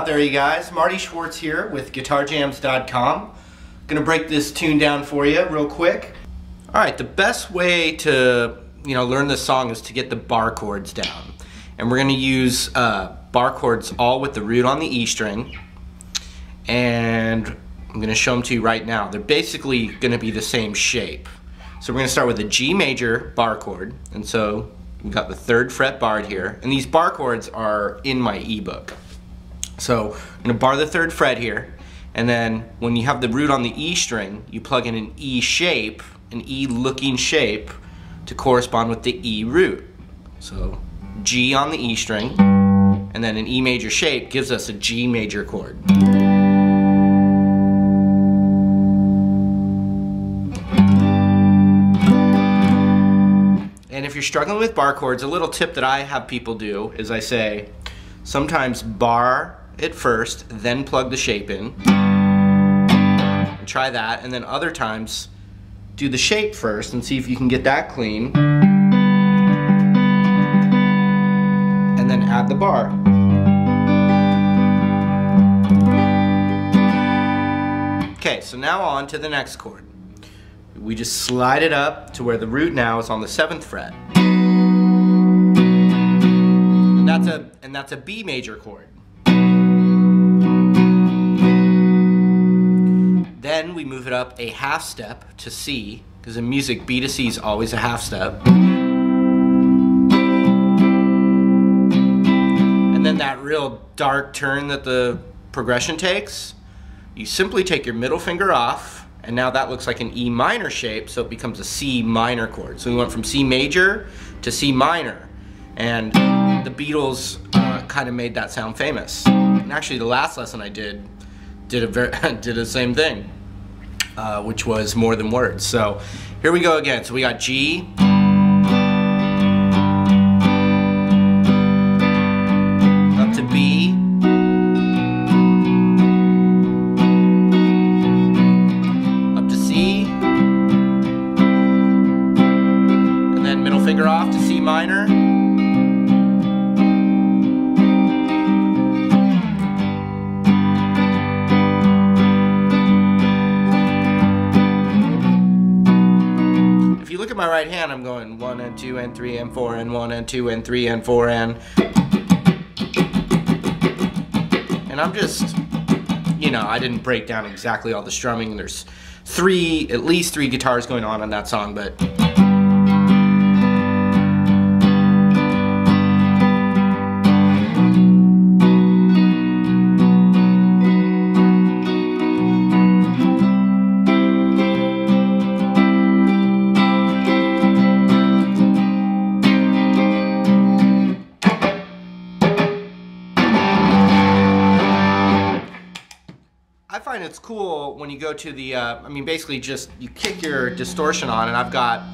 out there, you guys? Marty Schwartz here with GuitarJamz.com. Gonna break this tune down for you real quick. All right, the best way to you know learn this song is to get the bar chords down, and we're gonna use uh, bar chords all with the root on the E string, and I'm gonna show them to you right now. They're basically gonna be the same shape. So we're gonna start with a G major bar chord, and so we've got the third fret barred here, and these bar chords are in my ebook. So I'm gonna bar the third fret here, and then when you have the root on the E string, you plug in an E shape, an E looking shape to correspond with the E root. So G on the E string, and then an E major shape gives us a G major chord. And if you're struggling with bar chords, a little tip that I have people do is I say, sometimes bar it first, then plug the shape in. And try that, and then other times do the shape first and see if you can get that clean. And then add the bar. Okay, so now on to the next chord. We just slide it up to where the root now is on the seventh fret. And that's a and that's a B major chord. Then we move it up a half step to C, because in music B to C is always a half step. And then that real dark turn that the progression takes, you simply take your middle finger off, and now that looks like an E minor shape, so it becomes a C minor chord. So we went from C major to C minor, and the Beatles uh, kind of made that sound famous. And actually, the last lesson I did did a very, did the same thing, uh, which was more than words. So here we go again. So we got G. Up to B. Up to C. And then middle finger off to C minor. My right hand, I'm going one and two and three and four and one and two and three and four and and I'm just you know I didn't break down exactly all the strumming. There's three at least three guitars going on on that song, but find it's cool when you go to the, uh, I mean, basically just you kick your distortion on, and I've got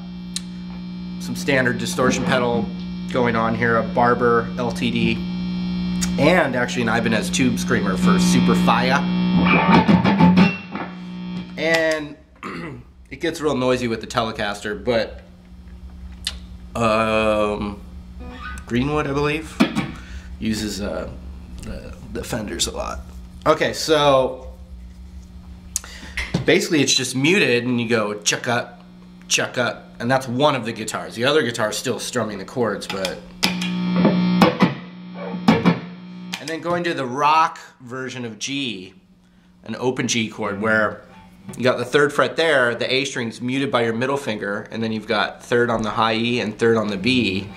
some standard distortion pedal going on here, a Barber LTD, and actually an Ibanez Tube Screamer for Super Fire. And it gets real noisy with the Telecaster, but um, Greenwood, I believe, uses uh, the, the Fenders a lot. Okay, so basically it's just muted and you go chuck up, chuck up, and that's one of the guitars. The other guitar is still strumming the chords, but. And then going to the rock version of G, an open G chord where you got the third fret there, the A string's muted by your middle finger, and then you've got third on the high E and third on the B.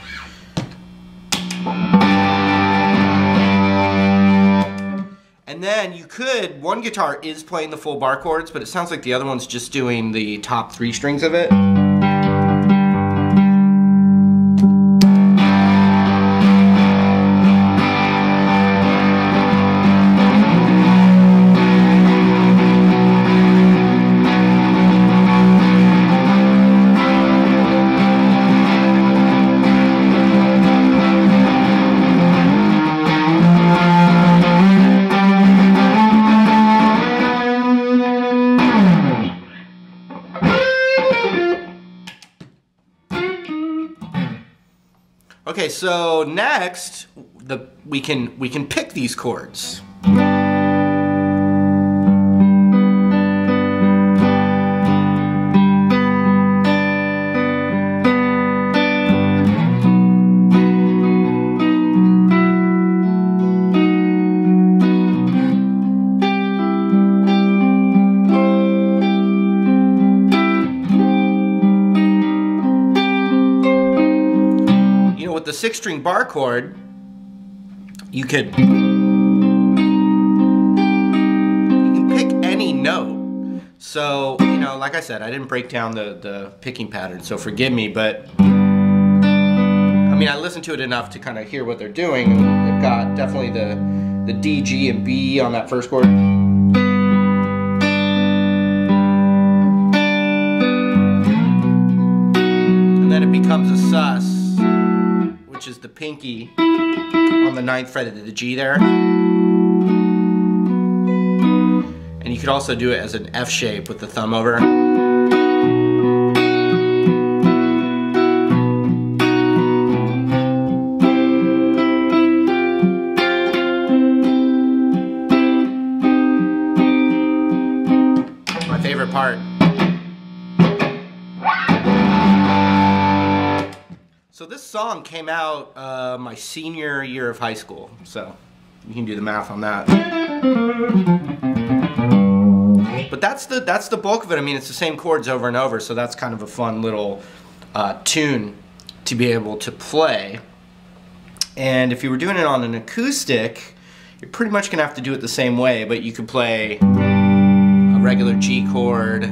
And then you could, one guitar is playing the full bar chords, but it sounds like the other one's just doing the top three strings of it. Okay, so next the we can we can pick these chords. The six string bar chord, you could you can pick any note. So, you know, like I said, I didn't break down the, the picking pattern, so forgive me, but I mean, I listened to it enough to kind of hear what they're doing. They've got definitely the, the D, G, and B on that first chord. And then it becomes a sus, which is the pinky on the ninth fret of the G there. And you could also do it as an F shape with the thumb over. My favorite part. So this song came out uh, my senior year of high school, so you can do the math on that. But that's the that's the bulk of it. I mean, it's the same chords over and over, so that's kind of a fun little uh, tune to be able to play. And if you were doing it on an acoustic, you're pretty much gonna have to do it the same way, but you could play a regular G chord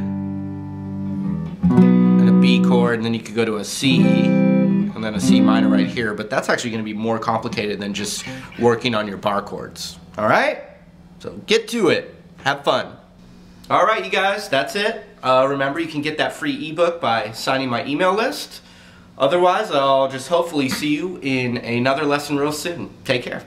and then you could go to a C and then a C minor right here, but that's actually gonna be more complicated than just working on your bar chords. All right? So get to it. Have fun. All right, you guys, that's it. Uh, remember, you can get that free ebook by signing my email list. Otherwise, I'll just hopefully see you in another lesson real soon. Take care.